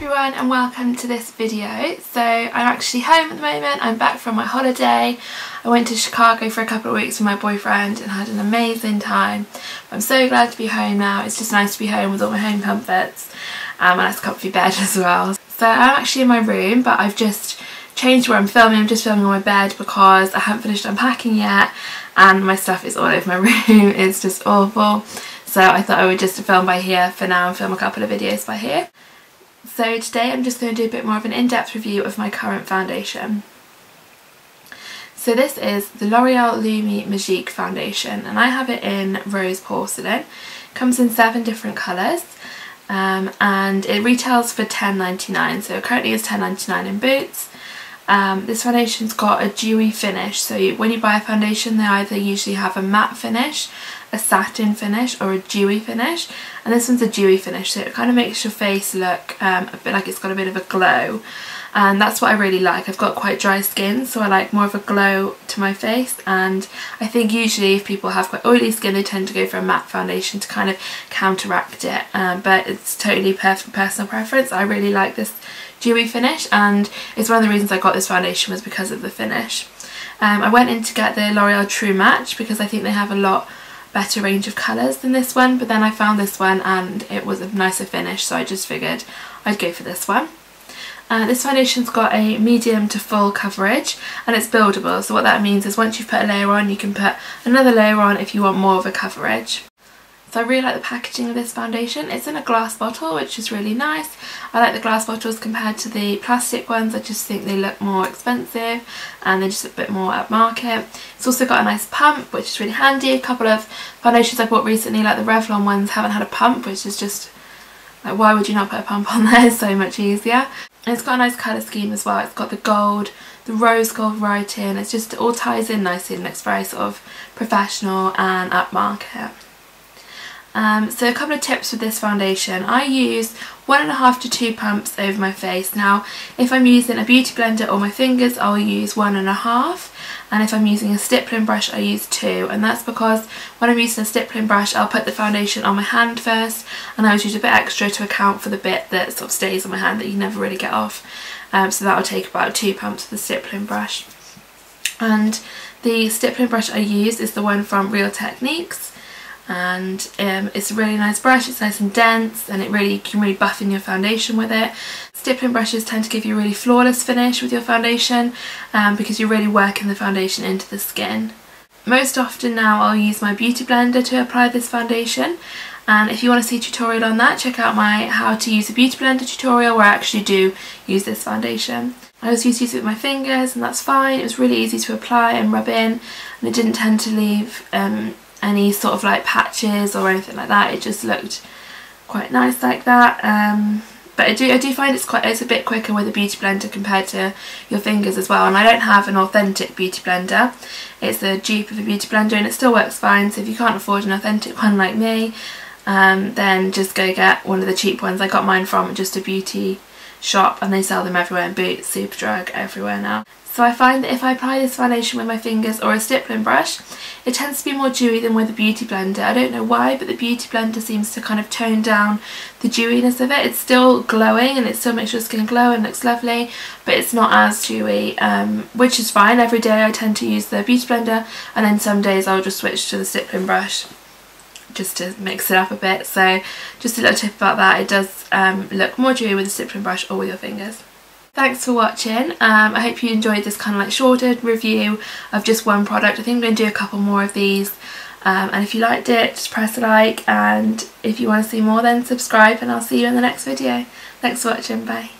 everyone and welcome to this video. So I'm actually home at the moment, I'm back from my holiday. I went to Chicago for a couple of weeks with my boyfriend and had an amazing time. I'm so glad to be home now, it's just nice to be home with all my home comforts um, and a nice comfy bed as well. So I'm actually in my room but I've just changed where I'm filming, I'm just filming on my bed because I haven't finished unpacking yet and my stuff is all over my room, it's just awful. So I thought I would just film by here for now and film a couple of videos by here. So today I'm just going to do a bit more of an in-depth review of my current foundation. So this is the L'Oreal Lumi Magique foundation and I have it in rose porcelain. It comes in seven different colours um, and it retails for $10.99 so currently it's $10.99 in Boots. Um, this foundation's got a dewy finish so when you buy a foundation they either usually have a matte finish a satin finish or a dewy finish and this one's a dewy finish so it kind of makes your face look um, a bit like it's got a bit of a glow and that's what I really like. I've got quite dry skin so I like more of a glow to my face and I think usually if people have quite oily skin they tend to go for a matte foundation to kind of counteract it um, but it's totally perfect personal preference. I really like this dewy finish and it's one of the reasons I got this foundation was because of the finish. Um, I went in to get the L'Oreal True Match because I think they have a lot better range of colours than this one but then I found this one and it was a nicer finish so I just figured I'd go for this one. Uh, this foundation's got a medium to full coverage and it's buildable so what that means is once you've put a layer on you can put another layer on if you want more of a coverage. So I really like the packaging of this foundation. It's in a glass bottle which is really nice. I like the glass bottles compared to the plastic ones. I just think they look more expensive and they're just a bit more upmarket. It's also got a nice pump which is really handy. A couple of foundations I bought recently like the Revlon ones haven't had a pump which is just like why would you not put a pump on there? It's so much easier. And it's got a nice colour scheme as well. It's got the gold, the rose gold writing. It's just it all ties in nicely and looks very sort of professional and upmarket. Um, so a couple of tips with this foundation. I use one and a half to two pumps over my face. Now if I'm using a beauty blender or my fingers I'll use one and a half and if I'm using a stippling brush I use two and that's because when I'm using a stippling brush I'll put the foundation on my hand first and I always use a bit extra to account for the bit that sort of stays on my hand that you never really get off. Um, so that'll take about two pumps with the stippling brush. And the stippling brush I use is the one from Real Techniques and um, it's a really nice brush, it's nice and dense and it really you can really buff in your foundation with it. Stippling brushes tend to give you a really flawless finish with your foundation um, because you're really working the foundation into the skin. Most often now I'll use my beauty blender to apply this foundation and if you want to see a tutorial on that check out my how to use a beauty blender tutorial where I actually do use this foundation. I also used to use it with my fingers and that's fine, it was really easy to apply and rub in and it didn't tend to leave um, any sort of like patches or anything like that. It just looked quite nice like that. Um, but I do I do find it's quite it's a bit quicker with a beauty blender compared to your fingers as well. And I don't have an authentic beauty blender. It's a dupe of a beauty blender and it still works fine. So if you can't afford an authentic one like me, um, then just go get one of the cheap ones. I got mine from just a beauty shop and they sell them everywhere in Boots, Superdrug, everywhere now. So I find that if I apply this foundation with my fingers or a stippling brush, it tends to be more dewy than with a beauty blender. I don't know why, but the beauty blender seems to kind of tone down the dewiness of it. It's still glowing and it still makes your skin glow and looks lovely, but it's not as dewy, um, which is fine. Every day I tend to use the beauty blender and then some days I'll just switch to the stippling brush just to mix it up a bit. So just a little tip about that, it does um, look more dewy with a stippling brush or with your fingers. Thanks for watching. Um, I hope you enjoyed this kind of like shorter review of just one product. I think I'm going to do a couple more of these. Um, and if you liked it, just press like. And if you want to see more, then subscribe. And I'll see you in the next video. Thanks for watching. Bye.